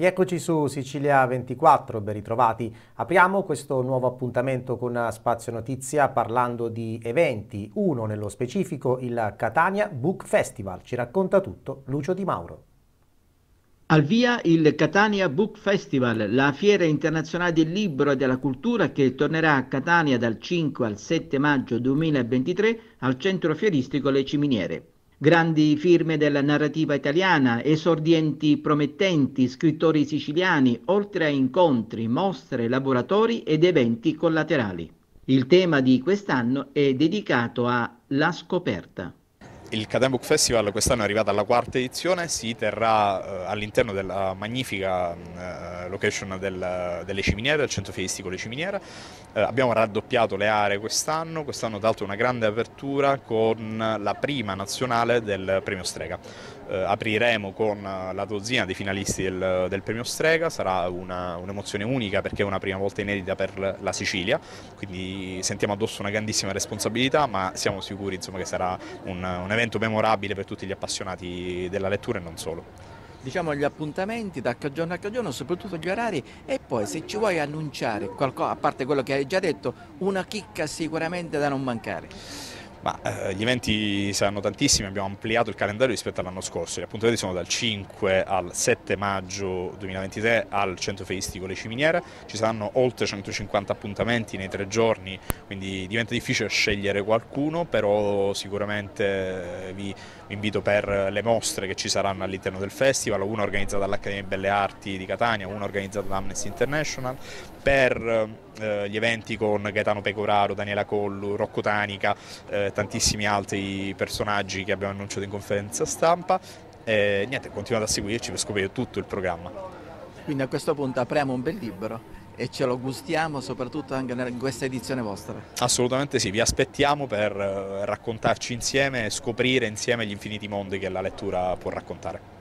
Rieccoci su Sicilia 24, ben ritrovati. Apriamo questo nuovo appuntamento con Spazio Notizia parlando di eventi, uno nello specifico il Catania Book Festival. Ci racconta tutto Lucio Di Mauro. Al via il Catania Book Festival, la fiera internazionale del libro e della cultura che tornerà a Catania dal 5 al 7 maggio 2023 al centro fieristico Le Ciminiere. Grandi firme della narrativa italiana, esordienti promettenti, scrittori siciliani, oltre a incontri, mostre, laboratori ed eventi collaterali. Il tema di quest'anno è dedicato a La scoperta. Il Catania Book Festival quest'anno è arrivato alla quarta edizione, si terrà eh, all'interno della magnifica eh, location del, delle Ciminiere, del centro fieristico Le Ciminiere. Eh, abbiamo raddoppiato le aree quest'anno, quest'anno l'altro una grande apertura con la prima nazionale del premio Strega. Eh, apriremo con la dozzina dei finalisti del, del premio Strega, sarà un'emozione un unica perché è una prima volta inedita per la Sicilia, quindi sentiamo addosso una grandissima responsabilità ma siamo sicuri insomma, che sarà un, un evento evento memorabile per tutti gli appassionati della lettura e non solo. Diciamo gli appuntamenti da giorno a giorno, soprattutto gli orari e poi se ci vuoi annunciare qualcosa, a parte quello che hai già detto, una chicca sicuramente da non mancare. Ma, eh, gli eventi saranno tantissimi, abbiamo ampliato il calendario rispetto all'anno scorso, gli appuntamenti sono dal 5 al 7 maggio 2023 al centro feistico Le Ciminiere, ci saranno oltre 150 appuntamenti nei tre giorni, quindi diventa difficile scegliere qualcuno, però sicuramente eh, vi invito per le mostre che ci saranno all'interno del festival, una organizzata dall'Accademia Belle Arti di Catania, una organizzata da Amnesty International, per eh, gli eventi con Gaetano Pecoraro, Daniela Collu, Rocco Tanica, eh, tantissimi altri personaggi che abbiamo annunciato in conferenza stampa. E niente, continuate a seguirci per scoprire tutto il programma. Quindi a questo punto apriamo un bel libro e ce lo gustiamo soprattutto anche in questa edizione vostra. Assolutamente sì, vi aspettiamo per eh, raccontarci insieme e scoprire insieme gli infiniti mondi che la lettura può raccontare.